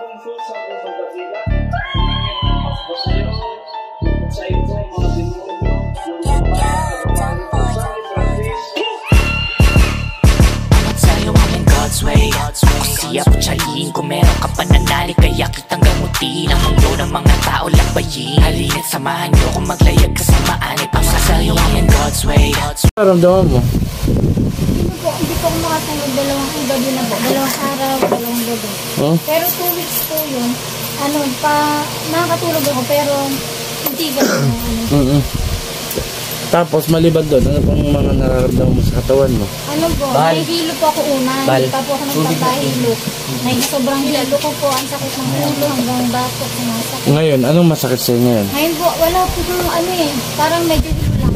bungso sa pusong kasila. Ang mas basayo. Sa ito, mga demonyo. Yung mga pagkakas sa practice. Angat sa'yo in God's way Ako siya po tsaliin kung meron ka pananali Kaya kitang gamutin Ang mundo ng mga tao lakbayin Halina't samahan niyo kung maglayag kasamaan Ipasa sa'yo I'm in God's way Naramdaman mo? Hindi po, ako makatulog dalawang gabi na po. Dalawang araw, dalawang gabi. Oh? Pero two weeks po yun. Ano, pa, nakakatulog ako pero hindi ganun ano. Mm Tapos maliban doon, ano pang mga nararamdaman mo sa katawan mo? Ano po, Bal. nahihilo po ako una. Bal. Hindi pa po ako nagpapahilo. Nahihilo, sobrang hilo ko po. Ang sakit ng ulo hanggang batok. Sumasakit. Ngayon, anong masakit sa'yo ngayon? Ngayon po, wala po yung ano eh. Parang medyo hilo lang.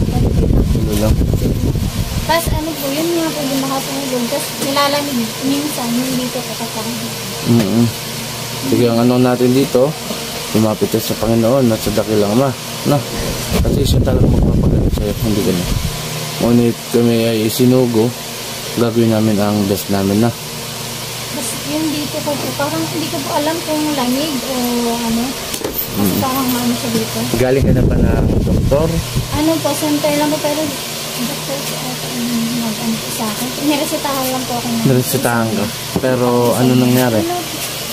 Ano lang? Tapos ano po, yun nga po yung makatulog. Tapos nilalamig minsan, hindi po kakatahin. Mm Sige, ang ano natin dito, lumapit tayo sa Panginoon at sa dakilang Ama. No? Kasi siya talaga magpapagaling sa'yo, hindi na. Ngunit kami ay isinugo, gagawin namin ang best namin na. Tapos yung dito po, parang hindi ko po alam kung lamig o ano. Kasi parang ano siya dito. Galing ka na ba ng doktor? Ano po, center lang po, pero doctor po ata yung mag-ano po sa akin. Niresetahan lang po ako. ng- Naresetahan ka. Pero ano nangyari? Ano,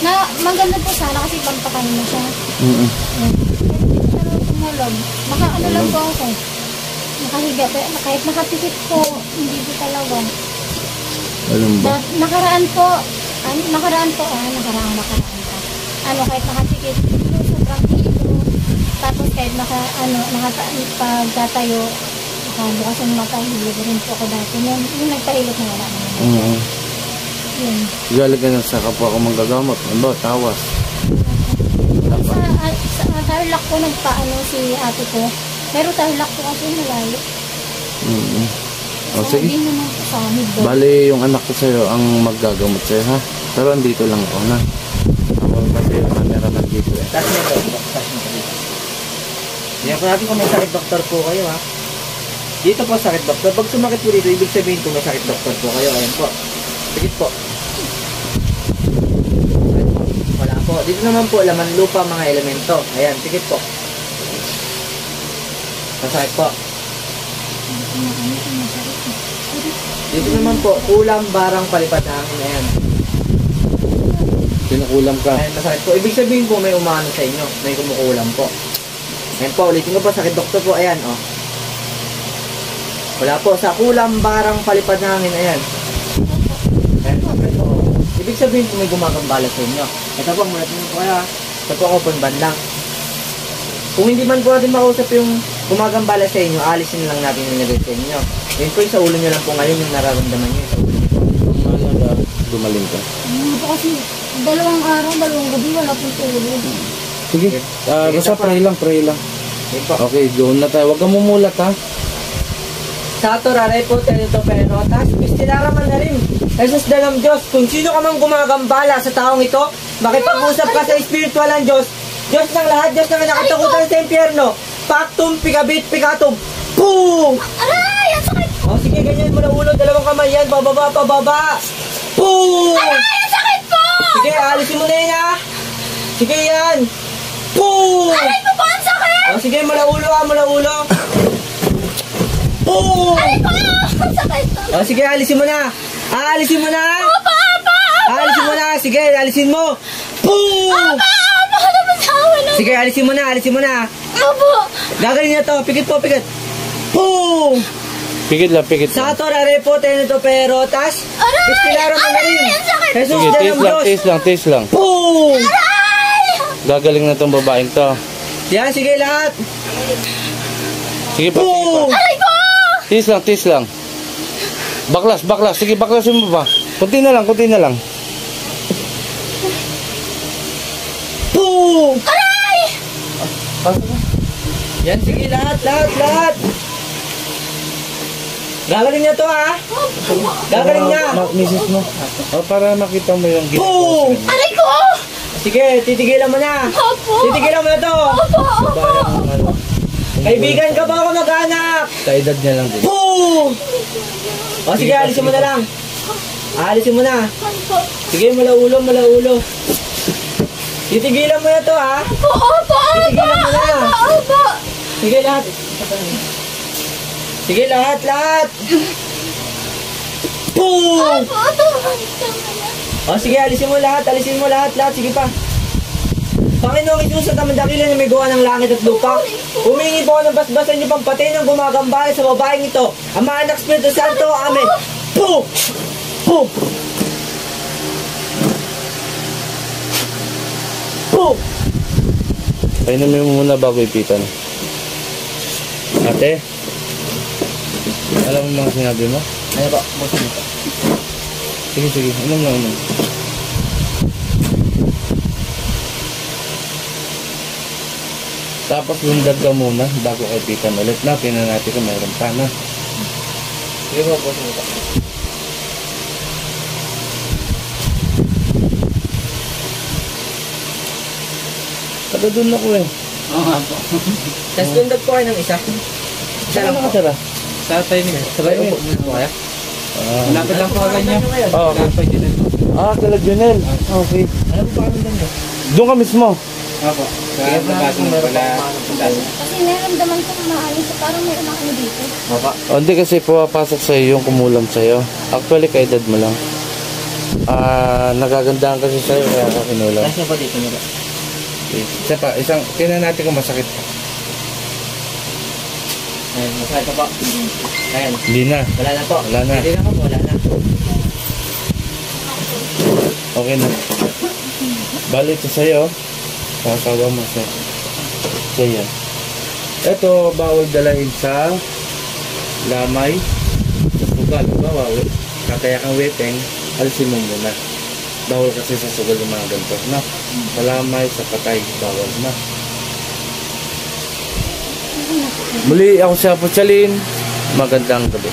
na, maganda po sana kasi pampakan mo siya. Mm Yan. Pero tumulog. Maka ano lang po ako. Nakahiga. Pero kahit nakapikit po, hindi po talaga. Alam ba? Na, nakaraan po, ano, nakaraan po, ah, nakaraan, nakaraan po. Ano, kahit nakapikit, sobrang hilo. Tapos kahit naka, ano, nakata, pagtatayo, nakabukas yung mata, hilog rin po ako dati. Yung, yung nagpahilot na wala naman. Mm Yun. Galing ka na sa kapwa ko manggagamot. Ano ba? Tawas. Sa, ah, sa uh, tarlac po nagpaano si ate ko. Pero tarlac po kasi malayo. Mm O So, sige. Hindi naman po sa amin. doon. Bali, yung anak ko sa'yo ang maggagamot sa'yo, ha? Pero andito lang ako na. Ako kasi yung camera nandito eh. Tapos doktor. Tapos doktor. Tingnan po natin kung may sakit doktor po kayo ha. Dito po sakit doktor. Pag sumakit po dito, ibig sabihin po may sakit doktor po kayo. Ayan po. Sigit po. Wala po. Dito naman po, laman lupa mga elemento. Ayan, sigit po. Masakit po. Dito naman po, ulam, barang, palipad namin. Ayan. Pinakulam ka. Ayan, masakit po. Ibig sabihin po may umano sa inyo. May kumukulam po. Ayan po, ulitin ko po. Sakit doktor po. Ayan, oh. Wala po. Sa kulam, barang, palipad namin. Ayan. Po, po. Ibig sabihin po may gumagambala sa inyo. Ito po, mulat niyo po kaya. Ito po, open band lang. Kung hindi man po natin makausap yung gumagambala sa inyo, alisin lang natin yung nilagay sa inyo. Yun po yung sa ulo nyo lang po ngayon yung nararamdaman nyo sa ulo nyo po. Gumaling ka. Ano po kasi dalawang araw, dalawang gabi, wala pong tulog. Sige. Ah, Sige, basta pray lang, pray lang. Po. Okay, doon na tayo. Huwag kang mumulat, ha? Sa Torare po, tenito pero, tas pistinaraman na rin. Jesus dalam Diyos, kung sino ka mang gumagambala sa taong ito, makipag-usap ka sa spiritual ng Diyos, Diyos ng lahat, Diyos ng nakatakutan sa impyerno, pactum, pigabit, pigatum, boom! Aray! Ang sakit! O sige, ganyan mo na ulo, dalawang kamay yan, bababa, pababa, boom! Aray! Ang sakit po! Sige, alisin mo na yan ha. Sige yan, boom! Aray ko po! Ang sakit! O sige, mula ulo ha, mula ulo. Ko! Ang sakit! O sige, alisin mo na. Aalisin mo na. Apa! Apa! Alisin mo na. Sige, alisin mo. Boom! Apa! Apa! Ano ba sa awan? Sige, alisin mo na. Alisin mo na. Opo! Gagaling na to. Pikit po, pikit. Boom! Pikit lang, pikit Sa lang. to, repo, tenito, pero, tas. Aray! Pistilaro mo na rin. Aray! Ang sakit! Jesus, Sige, taste lang, taste lang, taste lang. Boom! Aray! Gagaling na tong babaeng to. Yan, sige lahat. Sige pa, sige pa. Boom! Aray ko! Taste lang, taste lang. Baklas, baklas. Sige, baklasin mo pa. Kunti na lang, kunti na lang. Boom! Aray! Yan, sige lahat, lahat, lahat. Gagaling niya to, ha? Gagaling niya. Ma- misis mo. O, para makita mo yung Boom! Aray ko! Sige, titigilan mo na. Opo! Titigilan mo na to. Opo! Opo! ano, Kaibigan ka ba ako mag-anak? Sa edad niya lang din. Boom! O sige, alisin mo na lang. Alisin mo na. Opo! Sige, mula ulo, mula ulo. Titigilan mo na to ha. Opo, opo, opo, Titigilan mo na. opo, opo. Sige lahat. Sige lahat, lahat. Boom! Opo, na. O sige, alisin mo lahat, alisin mo lahat, lahat. Sige pa. Panginoong Isus sa tamandakilan na may gawa ng langit at lupa, humingi po ng basbasan niyo pang patay ng gumagambala sa babaeng ito. Ama, Anak, Espiritu Santo, Amen. Boom! Boom! Boom! Painumin mo muna bago ipitan. Ate, alam mo mga sinabi mo? Ano ba? Mo. Sige, sige. Inom lang, inom. Tapos lundag ka muna bago kayo pitan ulit na. Pinan natin kung mayroon pa na. Sige po, boss. Taga doon ako eh. Oo nga po. Tapos dundag po kayo ng isa. Saan lang po. nakatira? Sa timing. Sabay mo. Upo po kaya? Ah, Malapit lang po agad niya. Oo. Din ito. ah kala Junel. Okay. Ano po pa kami doon? Doon ka mismo. Opo. Sa Kaya labas mo pala. pa maano. Kasi naramdaman ko maalis, parang may umakano dito. Baba. O, hindi kasi pumapasok sa iyo yung kumulam sa iyo. Actually, kay dad mo lang. Ah, nagagandahan kasi sa iyo kaya ako kinulam. Taas niyo po dito. Okay. Isa pa, isang, tingnan natin kung masakit. Ayan, masakit na po. Ayan. Hindi na. Wala na po. Wala na. Hindi na po, wala na. Okay na. Bali ito sa'yo. Kasawa mo sa sa'yo. Ito, bawal dalahin sa lamay. Sa sugal. Bawal. Kakaya kang weteng, alisin mo muna. Bawal kasi sa sugal yung mga ganito. Na, sa lamay, sa patay, bawal na. Muli ako si Apo Chalin. Magandang gabi.